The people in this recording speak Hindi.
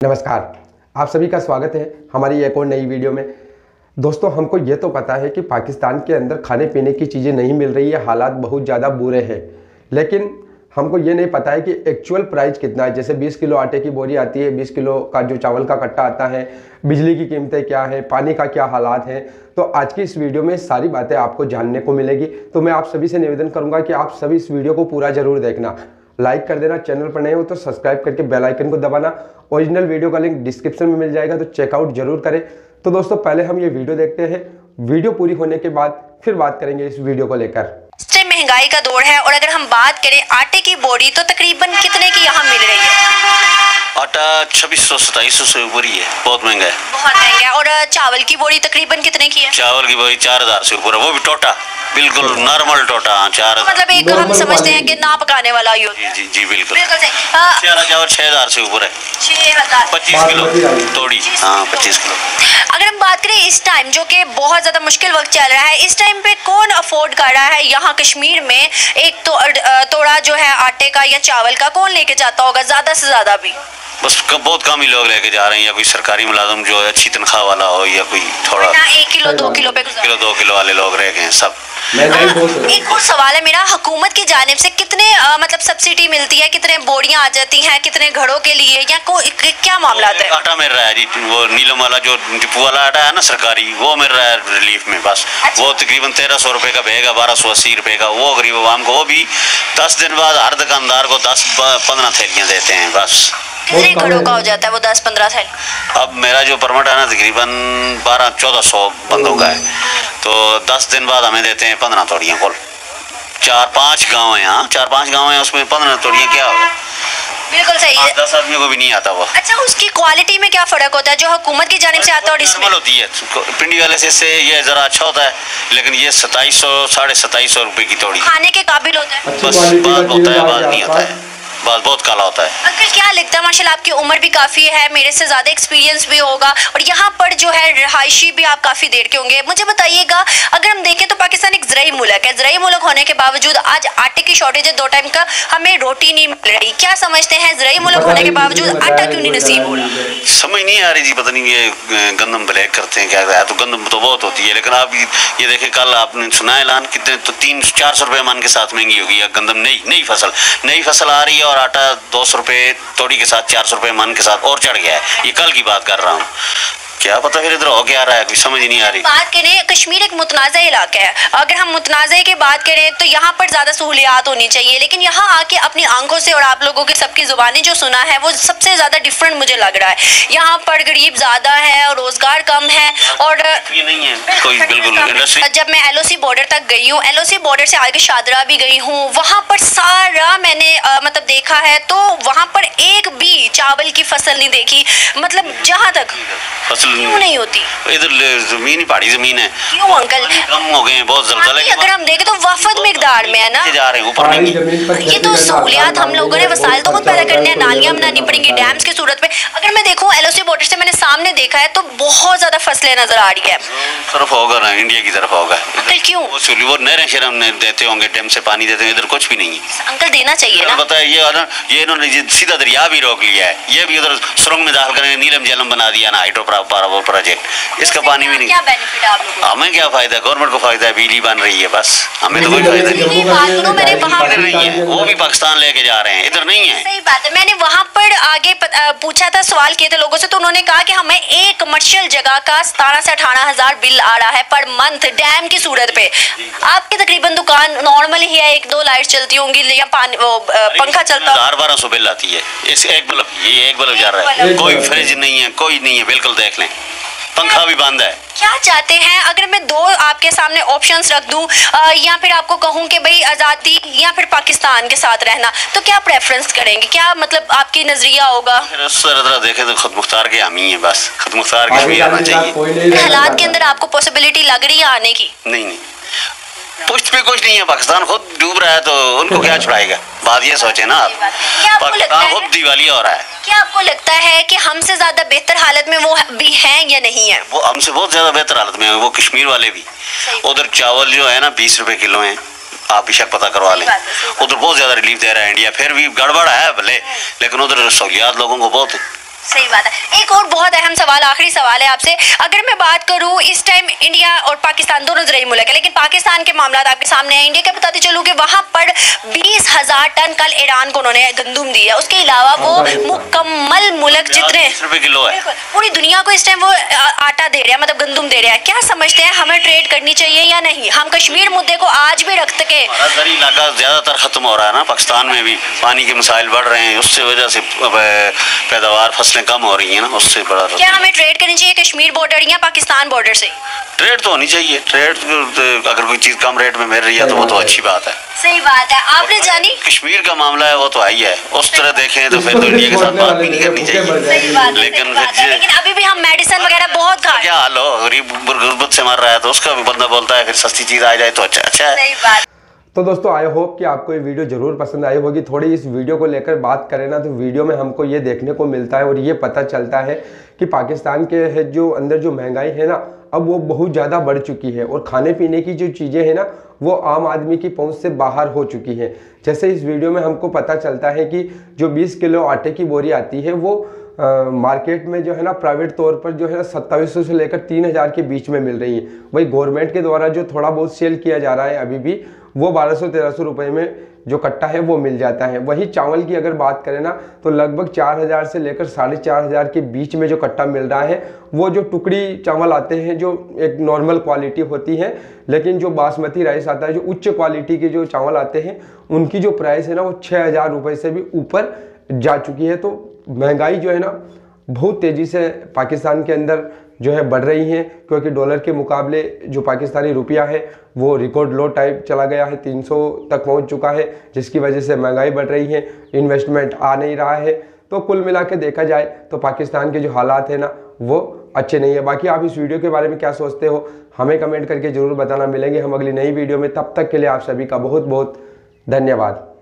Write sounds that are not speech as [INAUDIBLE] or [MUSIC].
नमस्कार, आप सभी का स्वागत है हमारी एक और नई वीडियो में। दोस्तों, हमको ये तो पता है कि पाकिस्तान के अंदर खाने पीने की चीज़ें नहीं मिल रही है, हालात बहुत ज़्यादा बुरे हैं। लेकिन हमको ये नहीं पता है कि एक्चुअल प्राइस कितना है। जैसे 20 किलो आटे की बोरी आती है 20 किलो का जो चावल का कट्टा आता है, बिजली की कीमतें क्या है, पानी का क्या हालात हैं तो आज की इस वीडियो में सारी बातें आपको जानने को मिलेगी। तो मैं आप सभी से निवेदन करूँगा कि आप सभी इस वीडियो को पूरा ज़रूर देखना। लाइक कर देना चैनल पर नए हो तो सब्सक्राइब करके बेल आइकन को दबाना। ओरिजिनल वीडियो का लिंक डिस्क्रिप्शन में मिल जाएगा तो चेकआउट ज़रूर करें। तो दोस्तों पहले हम ये वीडियो देखते हैं। वीडियो पूरी होने के बाद फिर बात करेंगे इस वीडियो को लेकर। महँगाई का दौर है और अगर हम बात करें आटे की बोरी तो तकरीबन कितने की यहाँ मिल रही है? आटा छब्बीस सौ सताईस सौ से ऊपर ही है। बहुत महँगा है। बहुत महँगा है और चावल की बोरी तकरीबन कितने की है? चावल की बोरी चार हज़ार से ऊपर है वो भी टोटा। बिल्कुल नॉर्मल टोटा हाँ चार तो मतलब एक हम समझते हैं कि ना पकाने वाला ही होता जी है। जी जी बिल्कुल। बिल्कुल सही। चारा चावल छह हज़ार से ऊपर है। छह हज़ार। पच्चीस किलो। तोड़ी। हाँ पच्चीस किलो। अगर हम बात करें इस टाइम जो कि बहुत ज़्यादा मुश्किल वक्त चल रहा है इस टाइम पे कौन अफोर्ड कर रहा है? यहाँ कश्मीर में एक तो तोड़ा जो है आटे का या चावल का कौन लेके जाता होगा? ज़्यादा से ज़्यादा भी। बस बहुत कम ही लोग लेके जा रहे हैं या कोई सरकारी मुलाजम जो है अच्छी तनख्वाह वाला हो या कोई थोड़ा एक किलो दो किलो पे किलो दो किलो वाले लोग रह गए हैं सब। एक और सवाल है मेरा हुकूमत की जानिब से कितने आ, मतलब सब्सिडी मिलती है कितने बोरियाँ आ जाती हैं कितने घरों के लिए या को क- क्या मामला है? आटा मिल रहा है जी वो नीलम वाला जो डिपू वाला आटा है ना सरकारी वो मिल रहा है रिलीफ में बस। अच्छा। वो तकरीबन तेरह सौ रुपये का बहेगा बारह सौ अस्सी रुपये का वो गरीब आवाम को वो भी दस दिन बाद हर दुकानदार को दस पंद्रह थैलियाँ देते हैं बस। कितने बहुत कम घरों है। का हो जाता है वो दस पंद्रह साल? अब मेरा जो परमिट है ना तकरीबन बारह चौदह सौ बंदों का है। तो दस दिन बाद हमें देते हैं पंद्रह तोड़ियाँ कुल। चार पाँच गाँव हैं यहाँ चार पाँच गाँव हैं उसमें पंद्रह तोड़ियाँ क्या होगा बिल्कुल सही। है दस आदमी को भी नहीं आता वो। अच्छा उसकी क्वालिटी में क्या फ़र्क होता है? जो हुकूमत की जानिब से आता है और इसमें? होती है। पिंडी वाले से इससे ये ज़रा अच्छा होता है लेकिन ये सताईस सौ साढ़े सताईस सौ रुपये की तोड़ी। खाने के काबिल होता है। बस बात होता है बात नहीं होता है। बात बहुत काला होता है। अंकल क्या लगता है माशाल्लाह आपकी उम्र भी काफ़ी है मेरे से ज़्यादा एक्सपीरियंस भी होगा और यहाँ पर जो है रहायशी भी आप काफ़ी देर के होंगे। मुझे बताइएगा अगर हम देखें तो पाकिस्तान एक ज़रूरी मुल्क है। ज़रूरी मुल्क होने के बावजूद आज आटे की शॉर्टेज है दो टाइम का हमें रोटी नहीं मिल रही। क्या समझते हैं ज़रूरी मुल्क होने के बावजूद आटा क्यों नहीं नसीब हो रहा? समझ नहीं आ रही जी पता नहीं ये गंदम ब्लैक करते हैं क्या है। तो गंदम तो बहुत होती है लेकिन आप ये ये देखें कल आपने सुना ऐलान कितने तो तीन चार सौ रुपये मान के साथ महँगी होगी। या गंदम नई नई फ़सल नई फ़सल आ रही है और आटा दो सौ रुपये, तोड़ी के साथ चार सौ रुपये, मन के साथ, और चढ़ गया है। ये कल की बात कर रहा हूँ। क्या पता फिर इधर हो क्या रहा है कोई समझ नहीं आ रही। बात करें कश्मीर एक मुतनाज़ इलाका है। अगर हम मुतनाज़ की बात करें तो यहाँ पर ज़्यादा सहूलियात होनी चाहिए लेकिन यहाँ आके अपनी आँखों से और आप लोगों की सबकी ज़ुबानी जो सुना है वो सबसे ज़्यादा डिफरेंट मुझे लग रहा है। यहाँ पर गरीब ज़्यादा है और रोज़गार कम है और ये नहीं है कोई बिल्कुल इंडस्ट्री [LAUGHS] जब मैं एलओसी बॉर्डर तक गई हूँ एलओसी बॉर्डर से आगे शादरा भी गई हूँ वहाँ पर सारा मैंने मतलब देखा है तो वहाँ पर एक भी चावल की फ़सल नहीं देखी। मतलब जहाँ तक क्यों नहीं होती? इधर ज़मीन ही पहाड़ी ज़मीन है। क्यों अंकल? कम हो गए हैं बहुत जल्दले अगर तो वफद मकदार में है ना। जा रहे ऊपर नहीं ये तो सहूलियात हम लोगों ने वसाइल तो खुद पैदा करने हैं नालियाँ बनानी पड़ेंगी डैम्स की सूरत में अगर मैं देखूँ एलओसी बॉर्डर से मैंने सामने देखा है तो बहुत ज़्यादा फ़सलें नज़र आ रही है। तरफ़ होगा ना इंडिया की तरफ़ होगा। अंकल क्यों? वो सुली नहरें शहर हमने देते होंगे डैम से पानी देते हैं इधर कुछ भी नहीं है। अंकल देना चाहिए ना। पता है ये ये इन्होंने सीधा दरिया भी रोक लिया है। ये भी उधर सुरंग में दाखिल करेंगे नीलम जलम बना दिया ना हाइड्रो पावर प्रोजेक्ट इसका पानी भी नहीं। क्या बेनिफिट है आप लोगों को? हमें क्या फ़ायदा गवर्नमेंट को फ़ायदा है बिजली बन रही है बस। हमें तो कोई फ़ायदा नहीं बात मैंने वहाँ नहीं है। वो भी पाकिस्तान लेके जा रहे हैं। इधर नहीं है। सही बात है। मैंने वहाँ पर आगे पूछा था सवाल किए थे लोगों से तो उन्होंने कहा कि हमें एक कमर्शियल जगह का सतारह से अठारह हज़ार बिल आ रहा है पर मंथ डैम की सूरत पे। आपकी तकरीबन दुकान नॉर्मल ही है एक दो लाइट चलती होंगी या पानी पंखा चलता हो- हज़ार बारह सौ बिल आती है। इस एक बल्ब ये एक बल्ब जा रहा है। कोई फ्रिज नहीं है कोई नहीं है बिल्कुल देख लें। पंखा भी बंद है। क्या चाहते हैं? अगर मैं दो आपके सामने ऑप्शंस रख दूँ या फिर आपको कहूँ कि भाई आज़ादी या फिर पाकिस्तान के साथ रहना तो क्या प्रेफरेंस करेंगे? क्या मतलब आपकी नज़रिया होगा? देखे तो खुद मुख्तार के हम ही हैं बस। खुद मुख्तार के कश्मीर आना चाहिए। हालात के अंदर आपको पॉसिबिलिटी लग रही है आने की? नहीं नहीं। पुष्ट पे कुछ नहीं है। पाकिस्तान खुद डूब रहा है तो उनको [LAUGHS] क्या छुड़ाएगा? बात ये सोचे ना आप। पाकिस्तान खुद दिवालिया हो रहा है। क्या आपको लगता है कि हमसे ज़्यादा बेहतर हालत में वो भी हैं या नहीं है? वो हमसे बहुत ज़्यादा बेहतर हालत में है वो कश्मीर वाले भी। उधर चावल जो है ना बीस रुपए किलो है। आप बेशक पता करवा लें। उधर बहुत ज़्यादा रिलीफ दे रहा है इंडिया फिर भी गड़बड़ है भले। लेकिन उधर सहूलियात लोगों को बहुत सही बात है। एक और बहुत अहम सवाल आखिरी सवाल है आपसे। अगर मैं बात करूँ इस टाइम इंडिया और पाकिस्तान दोनों ज़रिए मुल्क है लेकिन पाकिस्तान के मामला आपके सामने है। इंडिया के बताते चलूँ कि वहाँ पर हज़ार टन कल ईरान को उन्होंने गंदुम दी है। उसके अलावा वो मुकम्मल मुल्क जितने रुपए किलो है। पूरी दुनिया को इस टाइम वो आटा दे रहा है मतलब गंदुम दे रहा है। क्या समझते हैं हमें ट्रेड करनी चाहिए या नहीं? हम कश्मीर मुद्दे को आज भी रख के हमारा इलाका ज़्यादातर ख़त्म हो रहा है ना पाकिस्तान में भी। पानी के मसाइल बढ़ रहे हैं उससे वजह से पैदावार फ़सलें कम हो रही हैं ना उससे बड़ा क्या हमें ट्रेड करनी चाहिए कश्मीर बॉर्डर या पाकिस्तान बॉर्डर से? ट्रेड तो होनी चाहिए। ट्रेड तो कोई चीज़ कम रेट में मिल रही है तो वो तो अच्छी बात है। सही बात है। आपने जानी? कश्मीर का मामला है वो तो आई है उस तरह देखे तो फिर तो इंडिया के साथ बात भी नहीं करनी चाहिए। लेकिन अभी भी हम मेडिसिन वगैरह बहुत खा क्या हाल हो? गरीब गुर्बत से मर रहा है तो उसका भी बंदा बोलता है फिर सस्ती चीज़ आ जाए तो अच्छा अच्छा हैं। तो दोस्तों आई होप कि आपको ये वीडियो ज़रूर पसंद आई होगी। थोड़ी इस वीडियो को लेकर बात करें ना तो वीडियो में हमको ये देखने को मिलता है और ये पता चलता है कि पाकिस्तान के है जो अंदर जो महँगाई है ना, अब वो बहुत ज़्यादा बढ़ चुकी है और खाने पीने की जो चीज़ें हैं ना, वो आम आदमी की पहुँच से बाहर हो चुकी हैं। जैसे इस वीडियो में हमको पता चलता है कि जो 20 किलो आटे की बोरी आती है, वो मार्केट में जो है ना, प्राइवेट तौर पर जो है ना सत्ताईस से लेकर तीन हज़ार के बीच में मिल रही है। वही गवर्नमेंट के द्वारा जो थोड़ा बहुत सेल किया जा रहा है अभी भी, वो बारह सौ, तेरह सौ रुपये में जो कट्टा है, वो मिल जाता है। वही चावल की अगर बात करें ना तो लगभग चार हज़ार से लेकर साढ़े चार हज़ार के बीच में जो कट्टा मिल रहा है, वो जो टुकड़ी चावल आते हैं, जो एक नॉर्मल क्वालिटी होती है, लेकिन जो बासमती राइस आता है, जो उच्च क्वालिटी के जो चावल आते हैं, उनकी जो प्राइस है ना, वो छः हज़ार रुपये से भी ऊपर जा चुकी है। तो महँगाई जो है ना, बहुत तेज़ी से पाकिस्तान के अंदर जो है बढ़ रही हैं, क्योंकि डॉलर के मुकाबले जो पाकिस्तानी रुपया है, वो रिकॉर्ड लो टाइप चला गया है 300 तक पहुँच चुका है, जिसकी वजह से महँगाई बढ़ रही है इन्वेस्टमेंट आ नहीं रहा है। तो कुल मिला के देखा जाए तो पाकिस्तान के जो हालात है ना, वो अच्छे नहीं है। बाकी आप इस वीडियो के बारे में क्या सोचते हो, हमें कमेंट करके ज़रूर बताना। मिलेंगे हम अगली नई वीडियो में, तब तक के लिए आप सभी का बहुत बहुत धन्यवाद।